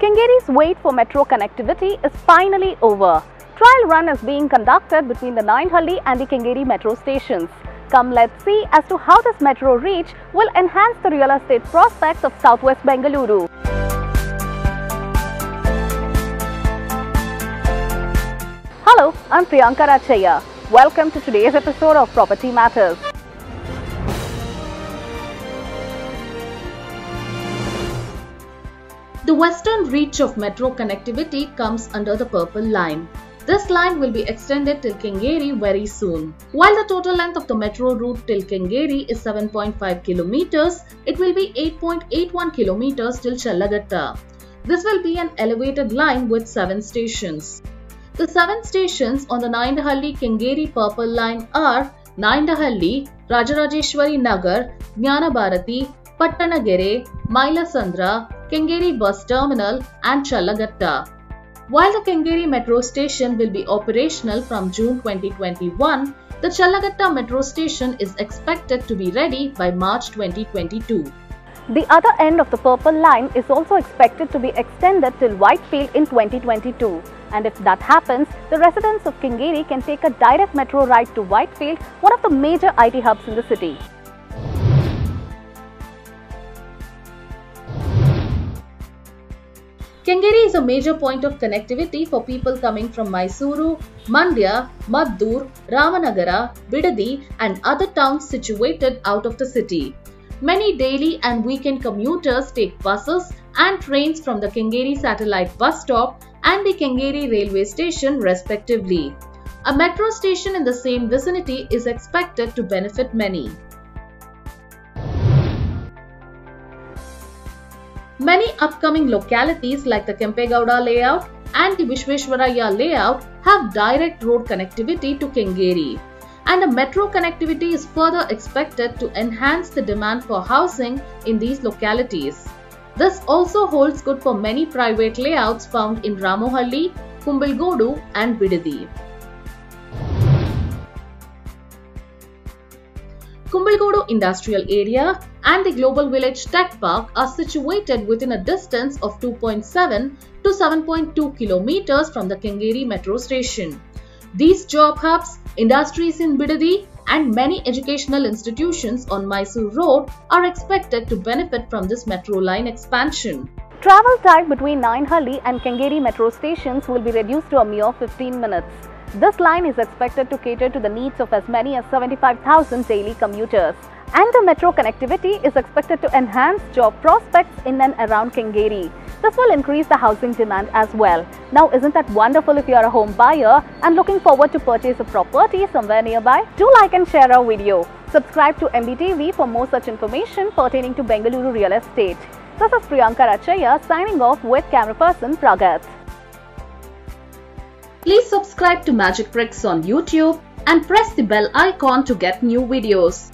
Kengeri's wait for metro connectivity is finally over. Trial run is being conducted between the Nayandahalli and the Kengeri metro stations. Come let's see as to how this metro reach will enhance the real estate prospects of southwest Bengaluru. Hello, I'm Priyanka Rachaya. Welcome to today's episode of Property Matters. The western reach of metro connectivity comes under the Purple Line. This line will be extended till Kengeri very soon. While the total length of the metro route till Kengeri is 7.5 kilometers, it will be 8.81 kilometers till Challagatta. This will be an elevated line with 7 stations. The 7 stations on the Nayandahalli Kengeri Purple Line are Nayandahalli, Rajarajeshwari Nagar, Jnanabharati, Pattanagere, Mailasandra, Kengeri Bus Terminal and Challagatta. While the Kengeri metro station will be operational from June 2021, the Challagatta metro station is expected to be ready by March 2022. The other end of the Purple Line is also expected to be extended till Whitefield in 2022. And if that happens, the residents of Kengeri can take a direct metro ride to Whitefield, one of the major IT hubs in the city. Kengeri is a major point of connectivity for people coming from Mysuru, Mandya, Maddur, Ramanagara, Bidadi and other towns situated out of the city. Many daily and weekend commuters take buses and trains from the Kengeri satellite bus stop and the Kengeri railway station respectively. A metro station in the same vicinity is expected to benefit many. Many upcoming localities like the Kempegowda layout and the Vishweshwaraya layout have direct road connectivity to Kengeri and a metro connectivity is further expected to enhance the demand for housing in these localities. This also holds good for many private layouts found in Ramohalli, Kumbilgodu and Bidadi. Kumbilgodu Industrial Area and the Global Village Tech Park are situated within a distance of 2.7 to 7.2 kilometers from the Kengeri metro station. These job hubs, industries in Bidadi and many educational institutions on Mysore Road are expected to benefit from this metro line expansion. Travel time between Nayandahalli and Kengeri metro stations will be reduced to a mere 15 minutes. This line is expected to cater to the needs of as many as 75,000 daily commuters. And the metro connectivity is expected to enhance job prospects in and around Kengeri. This will increase the housing demand as well. Now, isn't that wonderful if you are a home buyer and looking forward to purchase a property somewhere nearby? Do like and share our video. Subscribe to MBTV for more such information pertaining to Bengaluru real estate. This is Priyanka Rachaya signing off with camera person Pragat. Please subscribe to Magicbricks on YouTube and press the bell icon to get new videos.